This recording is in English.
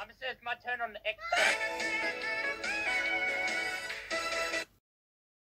Um, so it's my turn on the X.